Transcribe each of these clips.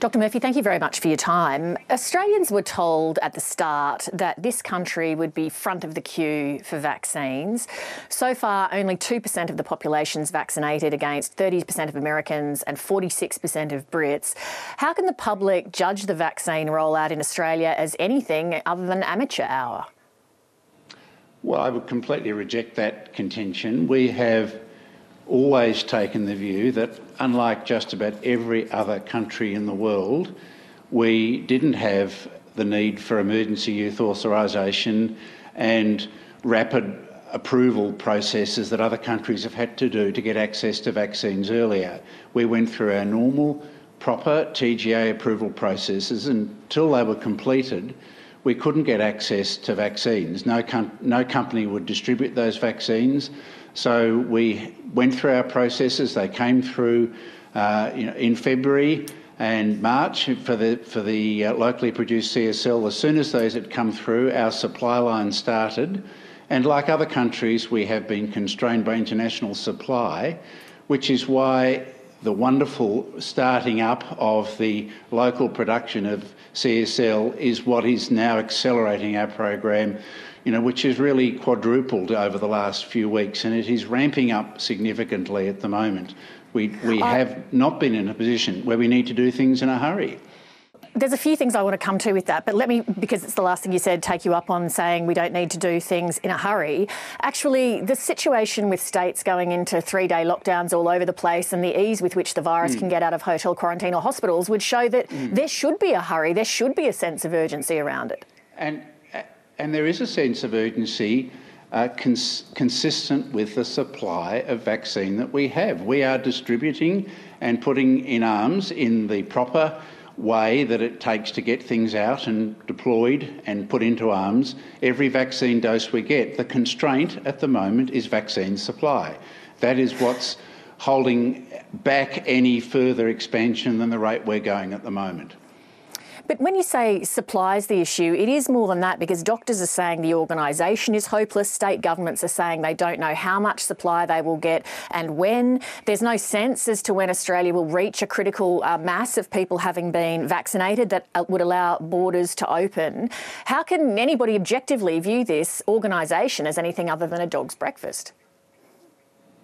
Dr. Murphy, thank you very much for your time. Australians were told at the start that this country would be front of the queue for vaccines. So far, only 2% of the population is vaccinated against 30% of Americans and 46% of Brits. How can the public judge the vaccine rollout in Australia as anything other than amateur hour? Well, I would completely reject that contention. We have always taken the view that, unlike just about every other country in the world, we didn't have the need for emergency use authorisation and rapid approval processes that other countries have had to do to get access to vaccines earlier. We went through our normal, proper TGA approval processes until they were completed. We couldn't get access to vaccines. No, com- no company would distribute those vaccines. So we went through our processes. They came through uh, in February and March for the for the uh, locally produced CSL. As soon as those had come through, our supply line started. And like other countries, we have been constrained by international supply, which is why the wonderful starting up of the local production of CSL is what is now accelerating our program you know, which has really quadrupled over the last few weeks, and it is ramping up significantly at the moment. We, we have not been in a position where we need to do things in a hurry. There's a few things I want to come to with that, but let me, because it's the last thing you said, take you up on saying we don't need to do things in a hurry. Actually, the situation with states going into three day lockdowns all over the place and the ease with which the virus mm. can get out of hotel quarantine or hospitals would show that mm. there should be a hurry, there should be a sense of urgency around it. And and there is a sense of urgency uh, cons- consistent with the supply of vaccine that we have. We are distributing and putting in arms in the proper way that it takes to get things out and deployed and put into arms every vaccine dose we get. The constraint at the moment is vaccine supply. That is what's holding back any further expansion than the rate we're going at the moment. But when you say supply is the issue, it is more than that because doctors are saying the organisation is hopeless, state governments are saying they don't know how much supply they will get and when. There's no sense as to when Australia will reach a critical uh, mass of people having been vaccinated that uh, would allow borders to open. How can anybody objectively view this organisation as anything other than a dog's breakfast?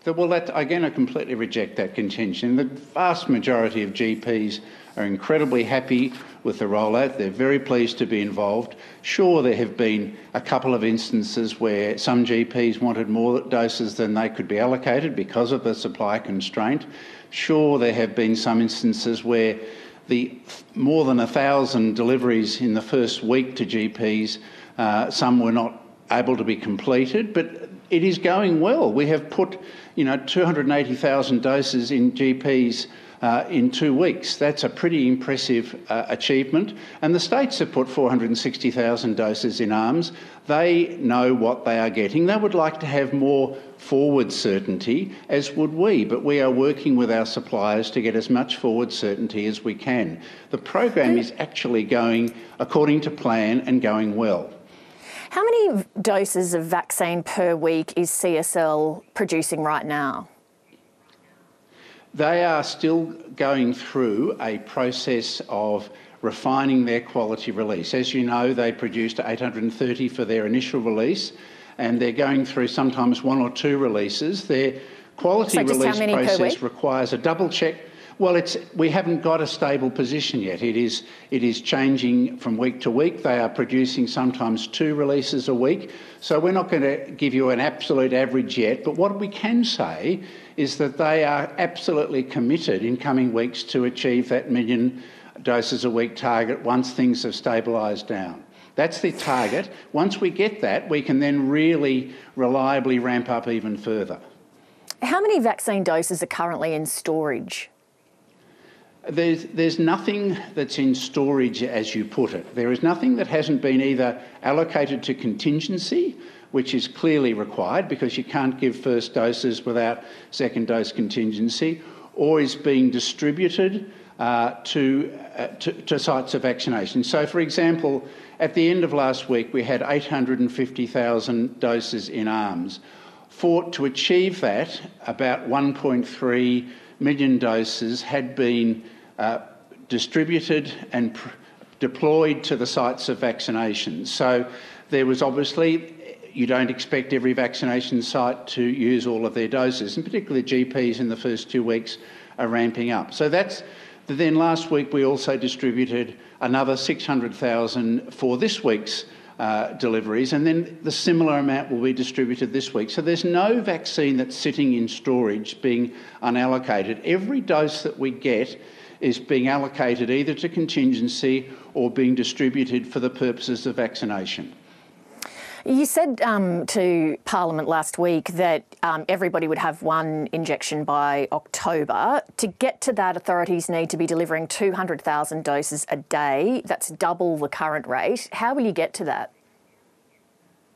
Well, that, again, I completely reject that contention. The vast majority of GPs are incredibly happy with the rollout. They're very pleased to be involved. Sure, there have been a couple of instances where some GPs wanted more doses than they could be allocated because of the supply constraint. Sure, there have been some instances where the more than a thousand deliveries in the first week to GPs, uh, some were not able to be completed, but it is going well. We have put, you know, 280,000 doses in GPs uh, in two weeks. That's a pretty impressive uh, achievement. And the states have put 460,000 doses in arms. They know what they are getting. They would like to have more forward certainty, as would we, but we are working with our suppliers to get as much forward certainty as we can. The program is actually going according to plan and going well. How many doses of vaccine per week is CSL producing right now? They are still going through a process of refining their quality release. As you know, they produced 830 for their initial release, and they're going through sometimes one or two releases. Their quality so release process requires a double check. Well, it's, we haven't got a stable position yet. It is, it is changing from week to week. They are producing sometimes two releases a week. So we're not going to give you an absolute average yet. But what we can say is that they are absolutely committed in coming weeks to achieve that million doses a week target once things have stabilised down. That's the target. Once we get that, we can then really reliably ramp up even further. How many vaccine doses are currently in storage? There's, there's nothing that's in storage, as you put it. There is nothing that hasn't been either allocated to contingency which is clearly required because you can't give first doses without second dose contingency, or is being distributed uh, to, uh, to, to, sites of vaccination. So, for example, at the end of last week, we had 850,000 doses in arms. For, to achieve that, about 1.3 million doses had been uh, distributed and deployed to the sites of vaccination. So there was obviously you don't expect every vaccination site to use all of their doses, and particularly GPs in the first two weeks are ramping up. So that's then last week we also distributed another 600,000 for this week's uh, deliveries, and then the similar amount will be distributed this week. So there's no vaccine that's sitting in storage being unallocated. Every dose that we get is being allocated either to contingency or being distributed for the purposes of vaccination. You said um, to Parliament last week that um, everybody would have one injection by October. To get to that, authorities need to be delivering 200,000 doses a day. That's double the current rate. How will you get to that?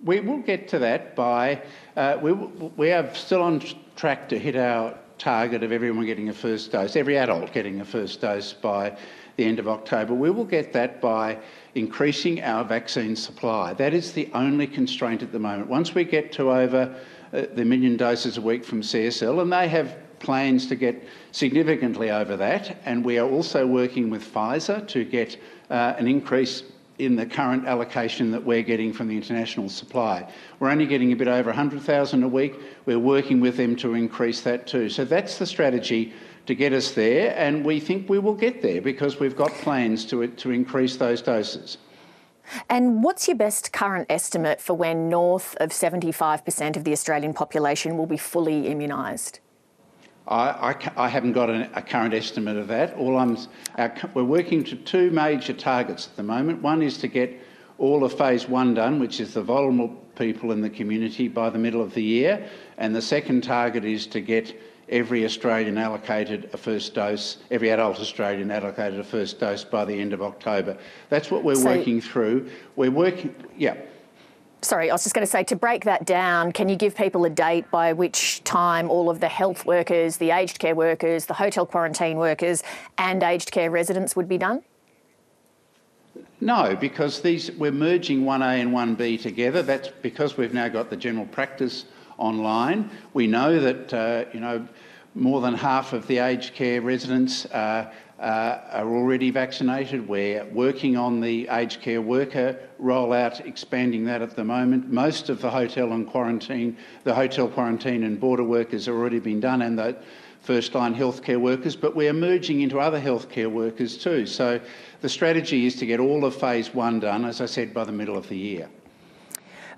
We will get to that by, uh, we, we are still on track to hit our target of everyone getting a first dose, every adult getting a first dose by the end of October. We will get that by increasing our vaccine supply. That is the only constraint at the moment. Once we get to over uh, the million doses a week from CSL, and they have plans to get significantly over that, and we are also working with Pfizer to get uh, an increase in the current allocation that we're getting from the international supply. We're only getting a bit over 100,000 a week. We're working with them to increase that too. So that's the strategy to get us there, and we think we will get there because we've got plans to, to increase those doses. And what's your best current estimate for when north of 75% of the Australian population will be fully immunised? I, I, I, haven't got a, a, current estimate of that. All I'm, our, we're working to two major targets at the moment. One is to get all of phase one done, which is the vulnerable people in the community, by the middle of the year. And the second target is to get every Australian allocated a first dose, every adult Australian allocated a first dose by the end of October. That's what we're so, working through. We're working, yeah. Sorry, I was just going to say to break that down, can you give people a date by which time all of the health workers, the aged care workers, the hotel quarantine workers, and aged care residents would be done? No, because these we're merging 1A and 1B together. That's because we've now got the general practice online. We know that uh, you know more than half of the aged care residents uh, uh, are already vaccinated. We're working on the aged care worker rollout, expanding that at the moment. Most of the hotel and quarantine, the hotel quarantine and border workers have already been done, and the first line healthcare workers, but we're merging into other healthcare workers too. So the strategy is to get all of phase one done, as I said, by the middle of the year.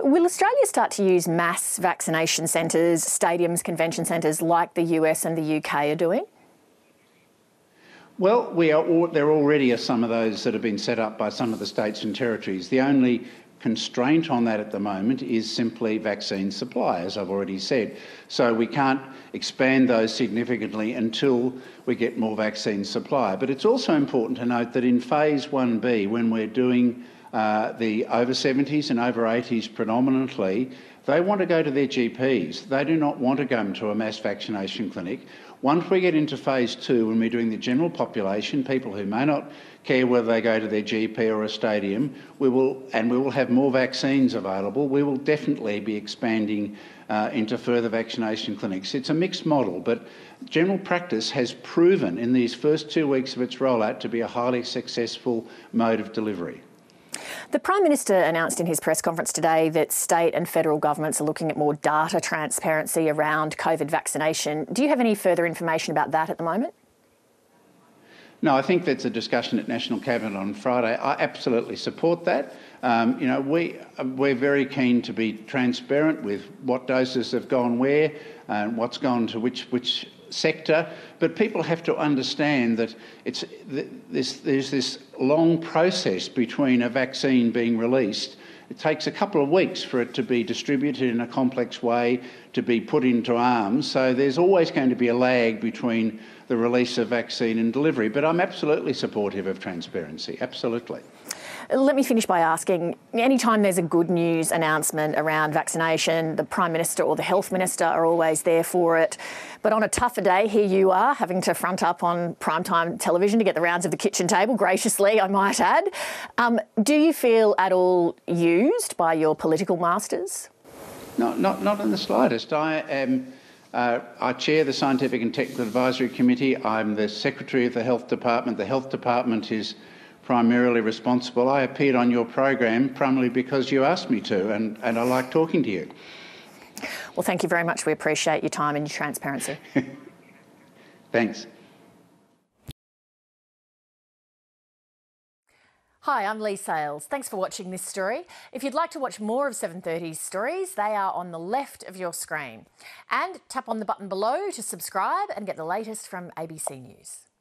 Will Australia start to use mass vaccination centres, stadiums, convention centres like the US and the UK are doing? Well, we are, there already are some of those that have been set up by some of the states and territories. The only constraint on that at the moment is simply vaccine supply, as I've already said. So we can't expand those significantly until we get more vaccine supply. But it's also important to note that in phase 1B, when we're doing uh, the over 70s and over 80s predominantly, they want to go to their GPs. They do not want to go to a mass vaccination clinic. Once we get into phase two, when we're doing the general population, people who may not care whether they go to their GP or a stadium, we will, and we will have more vaccines available, we will definitely be expanding uh, into further vaccination clinics. It's a mixed model, but general practice has proven in these first two weeks of its rollout to be a highly successful mode of delivery. The Prime Minister announced in his press conference today that state and federal governments are looking at more data transparency around COVID vaccination. Do you have any further information about that at the moment? No, I think that's a discussion at National Cabinet on Friday. I absolutely support that. Um, you know, we, we're very keen to be transparent with what doses have gone where and what's gone to which, which sector, but people have to understand that it's, this, there's this long process between a vaccine being released. It takes a couple of weeks for it to be distributed in a complex way, to be put into arms. So there's always going to be a lag between the release of vaccine and delivery. But I'm absolutely supportive of transparency, absolutely. Let me finish by asking anytime there's a good news announcement around vaccination, the Prime Minister or the Health Minister are always there for it. But on a tougher day, here you are having to front up on primetime television to get the rounds of the kitchen table, graciously, I might add. Um, do you feel at all used by your political masters? Not, not, not in the slightest. I am Uh, I chair the Scientific and Technical Advisory Committee. I'm the Secretary of the Health Department. The Health Department is primarily responsible. I appeared on your program primarily because you asked me to, and, and I like talking to you. Well, thank you very much. We appreciate your time and your transparency. Thanks. Hi, I'm Leigh Sales. Thanks for watching this story. If you'd like to watch more of 730's stories, they are on the left of your screen. And tap on the button below to subscribe and get the latest from ABC News.